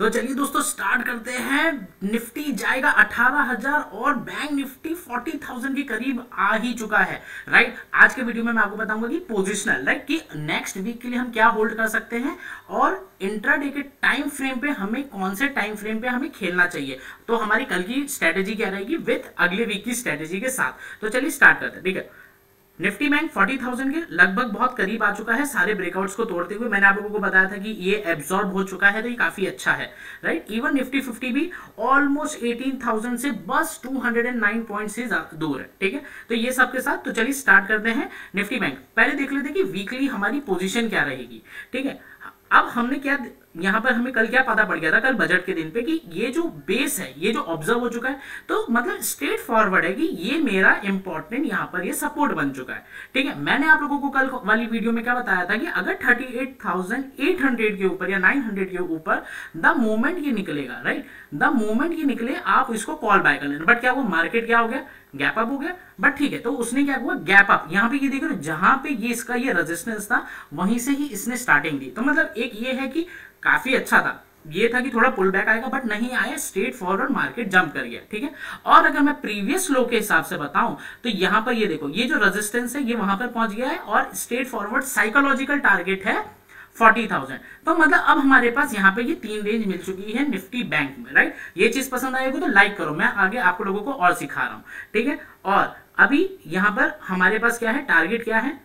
तो चलिए दोस्तों स्टार्ट करते हैं। निफ्टी जाएगा 18,000 और बैंक निफ्टी 40,000 के करीब आ ही चुका है। राइट आज के वीडियो में मैं आपको बताऊँगा कि पोजिशनल राइट कि नेक्स्ट वीक के लिए हम क्या होल्ड कर सकते हैं और इंट्राडे के टाइम फ्रेम पे हमें कौन से टाइम फ्रेम पे हमें खेलना चाहिए। तो हमारी कल की स्ट्रेटेजी क्या रहेगी? विथ अगले वीक की स्ट्रेटेजी के साथ। तो चलिए स्टार्ट करते हैं। ठीक है? निफ्टी बैंक 40,000 के लगभग बहुत करीब आ चुका है सारे ब्रेकआउट्स को तोड़ते हुए। मैंने आप लोगों को बताया था कि ये एब्जॉर्ब हो चुका है तो ये काफ़ी अच्छा है राइट इवन निफ्टी 50 भी ऑलमोस्ट 18,000 से बस 209 पॉइंट से दूर है ठीक है? तो ये सब के साथ तो चलिए स्टार्ट करते हैं निफ्टी बैंक। पहले देख लेते कि वीकली हमारी पोजिशन क्या रहेगी ठीक है? अब हमने क्या यहाँ पर हमें कल क्या पता पड़ गया था कल बजट के दिन पे कि ये जो बेस है ये जो ऑब्ज़र्व हो चुका है तो मतलब स्ट्रेट फॉरवर्ड है कि ये मेरा इंपॉर्टेंट यहाँ पर ये सपोर्ट बन चुका है। ठीक है मैंने आप लोगों को कल वाली वीडियो में क्या बताया था कि अगर 38,800 के ऊपर या 900 के ऊपर द मोमेंट ये निकलेगा राइट द मोमेंट ये निकले आप इसको कॉल बाय कर लेना। बट क्या वो मार्केट क्या हो गया? गैप अप हो गया। बट ठीक है तो उसने क्या हुआ? गैप अप यहाँ पे ये देखो जहाँ पे ये इसका ये रेजिस्टेंस था वहीं से ही इसने स्टार्टिंग दी। तो मतलब एक ये है कि काफ़ी अच्छा था। ये था कि थोड़ा पुल बैक आएगा बट नहीं आया। स्ट्रेट फॉरवर्ड मार्केट जंप कर गया, ठीक है? और अगर मैं प्रीवियस लो के हिसाब से बताऊँ तो यहाँ पर ये देखो, ये जो रेजिस्टेंस है, ये वहाँ पर पहुँच गया है और स्ट्रेट फॉरवर्ड साइकोलॉजिकल टारगेट है फोर्टी थाउज़ेंड तो मतलब अब हमारे पास यहाँ पे ये तीन रेंज मिल चुकी है निफ्टी बैंक में राइट ये चीज़ पसंद आएगी तो लाइक करो। मैं आगे आपको लोगों को और सिखा रहा हूँ, ठीक है? और अभी यहाँ पर हमारे पास क्या है? टारगेट क्या है?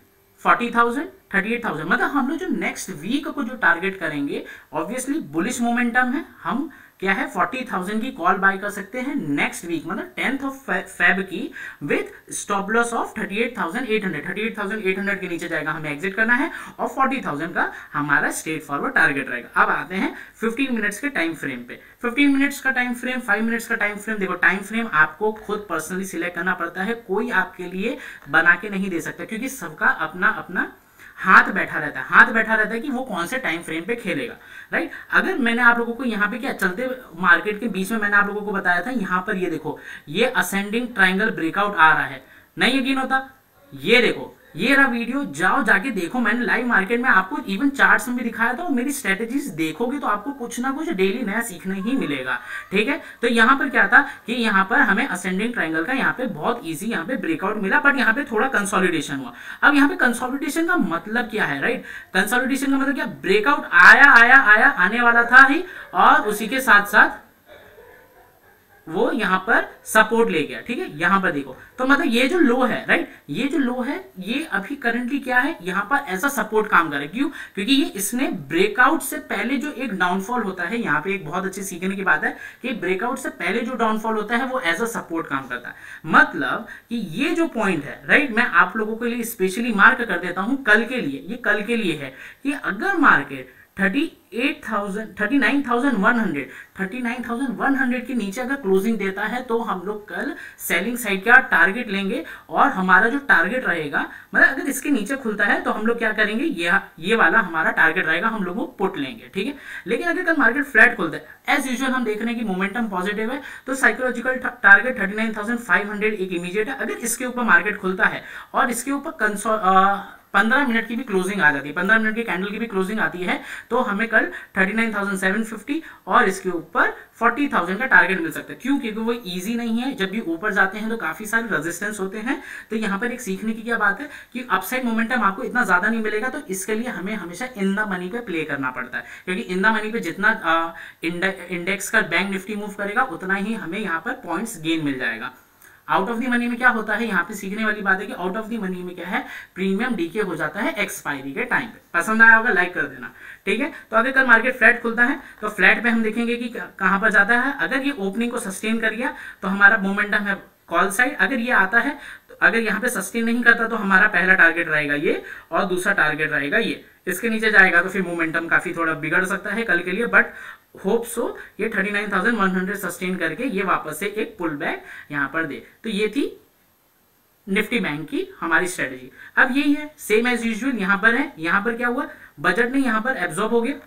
Forty thousand thirty eight thousand मतलब हम लोग जो नेक्स्ट वीक को जो टारगेट करेंगे ऑब्वियसली बुलिश मोमेंटम है। हम क्या है फोर्टी थाउज़ेंड की कॉल बाय कर सकते हैं नेक्स्ट वीक मतलब टेंथ ऑफ़ फेब की with stop loss of thirty eight thousand eight hundred thirty eight thousand eight hundred के नीचे जाएगा हमें एग्जिट करना है और फोर्टी थाउज़ेंड का हमारा स्ट्रेट फॉरवर्ड टारगेट रहेगा। अब आते हैं फिफ्टीन मिनट्स के टाइम फ्रेम पे। फिफ्टीन मिनट्स का टाइम फ्रेम फाइव मिनट्स का टाइम फ्रेम देखो टाइम फ्रेम आपको खुद पर्सनली सिलेक्ट करना पड़ता है। कोई आपके लिए बना के नहीं दे सकता, क्योंकि सबका अपना अपना हाथ बैठा रहता है, हाथ बैठा रहता है कि वो कौन से टाइम फ्रेम पे खेलेगा राइट अगर मैंने आप लोगों को यहाँ पे क्या चलते मार्केट के बीच में मैंने आप लोगों को बताया था, यहाँ पर ये देखो, ये असेंडिंग ट्राइंगल ब्रेकआउट आ रहा है, नहीं यकीन होता? ये देखो ये रहा वीडियो, जाओ जाके देखो। मैंने लाइव मार्केट में आपको इवन चार्ट्स में भी दिखाया था, और मेरी स्ट्रेटेजीज देखोगे तो आपको कुछ ना कुछ डेली नया सीखने ही मिलेगा, ठीक है? तो यहाँ पर क्या था कि यहाँ पर हमें असेंडिंग ट्राइंगल का यहाँ पे बहुत इजी यहाँ पे ब्रेकआउट मिला बट यहाँ पे थोड़ा कंसोलिडेशन हुआ। अब यहाँ पे कंसोलिडेशन का मतलब क्या है राइट कंसोलिडेशन का मतलब क्या? ब्रेकआउट आया आया आया, आने वाला था ही, और उसी के साथ साथ वो यहाँ पर सपोर्ट ले गया, ठीक है? यहाँ पर देखो तो मतलब ये जो लो है राइट ये जो लो है, ये अभी करंटली क्या है? यहाँ पर ऐसा सपोर्ट काम करे, क्यों? क्योंकि ये इसने ब्रेकआउट से पहले जो एक डाउनफॉल होता है, यहाँ पे एक बहुत अच्छी सीखने की बात है कि ब्रेकआउट से पहले जो डाउनफॉल होता है, वो एज अ सपोर्ट काम करता है। मतलब कि ये जो पॉइंट है राइट मैं आप लोगों के लिए स्पेशली मार्क कर देता हूँ, कल के लिए, ये कल के लिए है कि अगर market thirty eight thousand, thirty nine thousand one hundred. Thirty nine thousand one hundred के नीचे अगर क्लोजिंग देता है तो हम लोग कल सेलिंग साइड का टारगेट लेंगे और हमारा जो टारगेट रहेगा मतलब अगर इसके नीचे खुलता है तो हम लोग क्या करेंगे ये ये वाला हमारा टारगेट रहेगा, हम लोग वो पुट लेंगे, ठीक है? लेकिन अगर कल मार्केट फ्लैट खुलता है एज यूजल हम देख रहे हैं कि मोमेंटम पॉजिटिव है तो psychological target thirty nine thousand five hundred एक इमीजिएट है। अगर इसके ऊपर मार्केट खुलता है और इसके ऊपर पंद्रह मिनट की भी क्लोजिंग आ जाती है। पंद्रह मिनट की कैंडल की भी क्लोजिंग आती है तो हमें कल thirty nine thousand seven fifty और इसके ऊपर फोर्टी थाउज़ेंड का टारगेट मिल सकता है। क्यों? क्योंकि वो इजी नहीं है। जब भी ऊपर जाते हैं तो काफ़ी सारे रेजिस्टेंस होते हैं। तो यहाँ पर एक सीखने की क्या बात है कि अपसाइड मोमेंटम आपको इतना ज़्यादा नहीं मिलेगा तो इसके लिए हमें हमेशा इन द मनी पे प्ले करना पड़ता है। क्योंकि इन द मनी पे जितना इंडेक्स का बैंक निफ्टी मूव करेगा, उतना ही हमें यहाँ पर पॉइंट्स गेन मिल जाएगा। आउट ऑफ़ दी मनी में क्या होता है? यहाँ पे सीखने वाली बात है कि आउट ऑफ़ दी मनी में क्या है? प्रीमियम डीके हो जाता है एक्सपायरी के टाइम पे। पसंद आया होगा लाइक कर देना। ठीक है? तो अगर कल मार्केट फ्लैट खुलता है तो फ्लैट पे हम देखेंगे कि कहाँ पर जाता है। अगर ये ओपनिंग को सस्टेन कर गया तो हमारा मोमेंटम है कॉल साइड अगर ये आता है तो अगर यहाँ पे सस्टेन नहीं करता तो हमारा पहला टारगेट रहेगा ये और दूसरा टारगेट रहेगा ये। इसके नीचे जाएगा तो फिर मोमेंटम काफ़ी थोड़ा बिगड़ सकता है कल के लिए बट होप सो ये 39,100 सस्टेन करके ये वापस से एक पुल बैक यहाँ पर दे। तो ये थी निफ्टी बैंक की हमारी स्ट्रेटेजी अब यही है सेम एज यूजल यहाँ पर है यहाँ पर क्या हुआ? बजट ने यहाँ पर एब्जॉर्ब हो गया।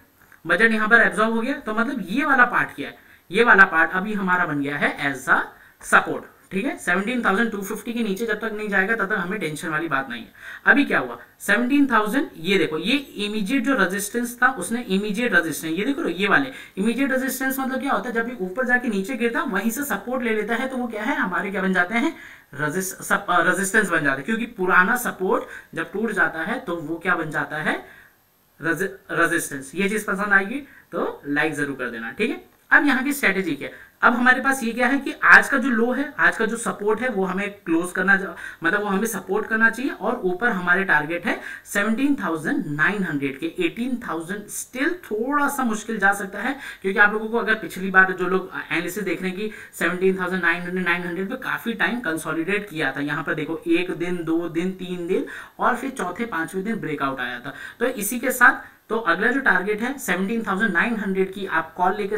बजट यहाँ पर एब्जॉर्ब हो गया। तो मतलब ये वाला पार्ट क्या है? ये वाला पार्ट अभी हमारा बन गया है एज अ सपोर्ट ठीक है? 17,250 के नीचे जब तक नहीं जाएगा तब तक हमें टेंशन वाली बात नहीं है। अभी क्या हुआ? 17,000 ये देखो ये इमीडिएट जो रेजिस्टेंस था उसने इमीडिएट रेजिस्टेंस ये देखो ये वाले। इमीडिएट रेजिस्टेंस मतलब क्या होता है? जब ये ऊपर जाके नीचे गिरता वहीं से सपोर्ट ले लेता है तो वो क्या है? हमारे क्या बन जाते हैं? रेजिस्टेंस बन जाता है। क्योंकि पुराना सपोर्ट जब टूट जाता है तो वो क्या बन जाता है? रेजिस्टेंस ये चीज़ पसंद आएगी तो लाइक ज़रूर कर देना ठीक है? अब यहाँ की स्ट्रेटेजी क्या अब हमारे पास ये क्या है कि आज का जो लो है आज का जो सपोर्ट है वो हमें क्लोज करना मतलब वो हमें सपोर्ट करना चाहिए और ऊपर हमारे टारगेट है 17,900 के। 18,000 स्टिल थोड़ा सा मुश्किल जा सकता है क्योंकि आप लोगों को अगर पिछली बार जो लोग एनालिसिस देख रहे हैं कि 17,900 900 पे काफ़ी टाइम कंसोलिडेट किया था। यहाँ पर देखो एक दिन दो दिन तीन दिन और फिर चौथे पाँचवें दिन ब्रेकआउट आया था। तो इसी के साथ तो अगला जो टारगेट है 17,900 की आप कॉल लेके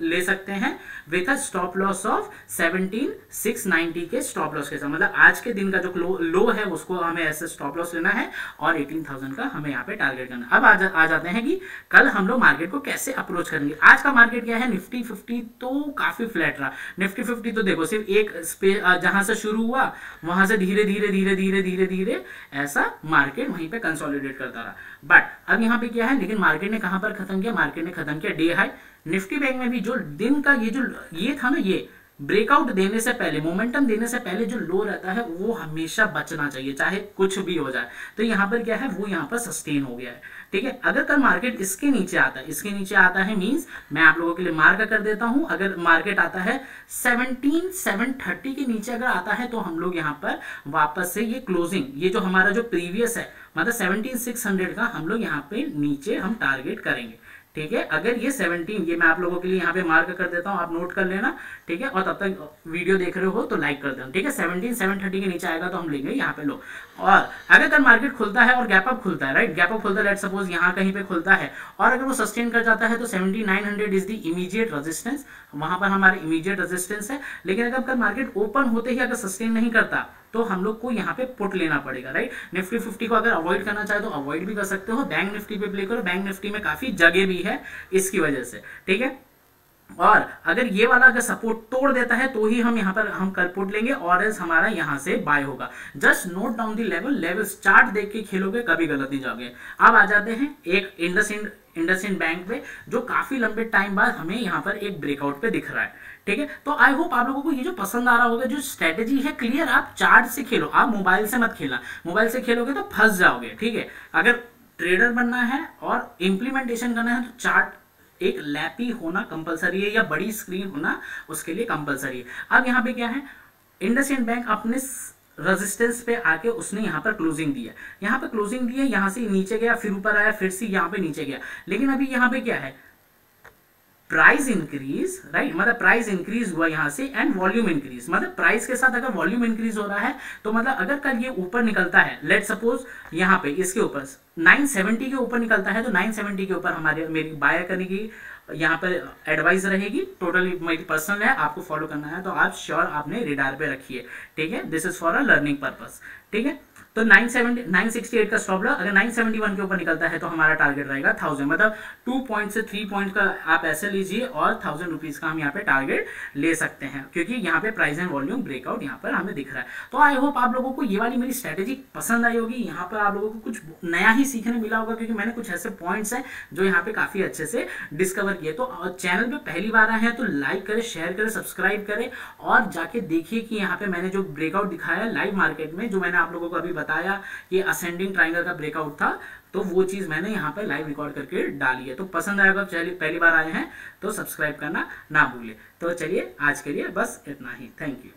ले, सकते हैं with a stop loss of 17,690 के स्टॉप लॉस के साथ। मतलब आज के दिन का जो लो, लो है उसको हमें ऐसे स्टॉप लॉस लेना है और 18,000 का हमें यहाँ पे टारगेट करना अब आ, जा, आ जाते हैं कि कल हम लोग मार्केट को कैसे अप्रोच करेंगे। आज का मार्केट क्या है? निफ्टी फिफ्टी तो काफ़ी फ्लैट रहा। निफ्टी फिफ्टी तो देखो सिर्फ़ एक जहाँ से शुरू हुआ वहाँ से धीरे धीरे धीरे धीरे धीरे धीरे ऐसा मार्केट वहीं पर कंसोलिडेट करता रहा। बट अब यहाँ पे क्या है, लेकिन मार्केट ने कहाँ पर खत्म किया? मार्केट ने खत्म किया डे हाई निफ्टी बैंक में भी जो दिन का ये जो, ये था ना ये ब्रेकआउट देने से पहले मोमेंटम देने से पहले जो लो रहता है वो हमेशा बचना चाहिए चाहे कुछ भी हो जाए। तो यहाँ पर क्या है? वो यहाँ पर सस्टेन हो गया है। ठीक है? अगर कल मार्केट इसके नीचे आता है इसके नीचे आता है मींस मैं आप लोगों के लिए मार्क कर देता हूँ अगर मार्केट आता है 17,730 के नीचे अगर आता है तो हम लोग यहाँ पर वापस से ये क्लोजिंग ये जो हमारा जो प्रीवियस है मतलब 17,600 का हम लोग यहाँ पे नीचे हम टारगेट करेंगे। ठीक है? अगर ये 17 ये मैं आप लोगों के लिए यहाँ पे मार्क कर देता हूँ, आप नोट कर लेना, ठीक है? और तब तक वीडियो देख रहे हो तो लाइक कर देना, ठीक है? 17 730 के नीचे आएगा तो हम लेंगे यहाँ पे लो। और अगर कल मार्केट खुलता है और गैप अप खुलता है राइट गैप अप खुलता है लेट सपोज़ यहाँ कहीं पे खुलता है। और अगर वो सस्टेन कर जाता है तो seventy is the immediate resistance वहाँ पर हमारे इमीडिएट रजिस्टेंस है। लेकिन अगर कल मार्केट ओपन होते ही अगर सस्टेन नहीं करता तो हम लोग को यहाँ पे पुट लेना पड़ेगा राइट निफ्टी फिफ्टी को अगर अवॉइड करना चाहे तो अवॉइड भी कर सकते हो। बैंक निफ्टी पे प्ले करो। बैंक निफ्टी में काफ़ी जगह भी है इसकी वजह से, ठीक है? और अगर ये वाला अगर सपोर्ट तोड़ देता है तो ही हम यहाँ पर हम कल पुट लेंगे और एस हमारा यहाँ से बाय होगा। Just note down the level level chart देख के खेलोगे, कभी गलत नहीं जाओगे। अब आ जाते हैं एक इंडस इंड बैंक पे जो काफ़ी लंबे टाइम बाद हमें यहाँ पर एक ब्रेकआउट पे दिख रहा है। ठीक है? तो आई होप आप लोगों को ये जो पसंद आ रहा होगा, जो स्ट्रेटेजी है क्लियर आप चार्ट से खेलो। आप मोबाइल से मत खेलना। मोबाइल से खेलोगे तो फंस जाओगे, ठीक है? अगर ट्रेडर बनना है और इम्प्लीमेंटेशन करना है तो चार्ट एक लैपी होना कंपलसरी है या बड़ी स्क्रीन होना उसके लिए कंपलसरी है। अब यहाँ पे क्या है? इंडसियन बैंक अपने रेजिस्टेंस पे आके उसने यहाँ पर क्लोजिंग दिया। यहाँ पर क्लोजिंग दिया, यहाँ से नीचे गया, फिर ऊपर आया, फिर से यहाँ पे नीचे गया। लेकिन अभी यहाँ पे क्या है? प्राइस इंक्रीज राइट मतलब प्राइस इंक्रीज हुआ यहाँ से एंड वॉल्यूम इंक्रीज मतलब प्राइस के साथ अगर वॉल्यूम इंक्रीज हो रहा है तो मतलब अगर कल ये ऊपर निकलता है लेट सपोज़ यहाँ पे, इसके ऊपर 970 के ऊपर निकलता है तो 970 के ऊपर हमारे, मेरी बाय करने की यहाँ पर एडवाइस रहेगी. टोटली मेरी पर्सनल है, आपको फॉलो करना है तो आप श्योर आपने रिडार पे रखिए ठीक है? This is for a learning purpose ठीक है? तो 970 968 का स्टॉप लॉस अगर 971 के ऊपर निकलता है तो हमारा टारगेट रहेगा थाउज़ेंड मतलब टू पॉइंट से थ्री पॉइंट का आप ऐसे लीजिए और थाउज़ेंड रुपीज़ का हम यहाँ पे टारगेट ले सकते हैं। क्योंकि यहाँ पे प्राइस एंड वॉल्यूम ब्रेकआउट यहाँ पर हमें दिख रहा है। तो आई होप आप लोगों को ये वाली मेरी स्ट्रेटेजी पसंद आई होगी। यहाँ पर आप लोगों को कुछ नया ही सीखने मिला होगा, क्योंकि मैंने कुछ ऐसे पॉइंट्स हैं जो यहाँ पे काफ़ी अच्छे से डिस्कवर किए। तो चैनल पे पहली बार आए हैं तो लाइक करें शेयर करें सब्सक्राइब करें और जाके देखिए कि यहाँ पे मैंने जो ब्रेकआउट दिखाया लाइव मार्केट में, जो मैंने आप लोगों को अभी बताया कि असेंडिंग ट्राइंगल का ब्रेकआउट था तो वो चीज़ मैंने यहाँ पे लाइव रिकॉर्ड करके डाली है। तो पसंद आएगा पहली बार आए हैं तो सब्सक्राइब करना ना भूले। तो चलिए, आज के लिए बस इतना ही। Thank you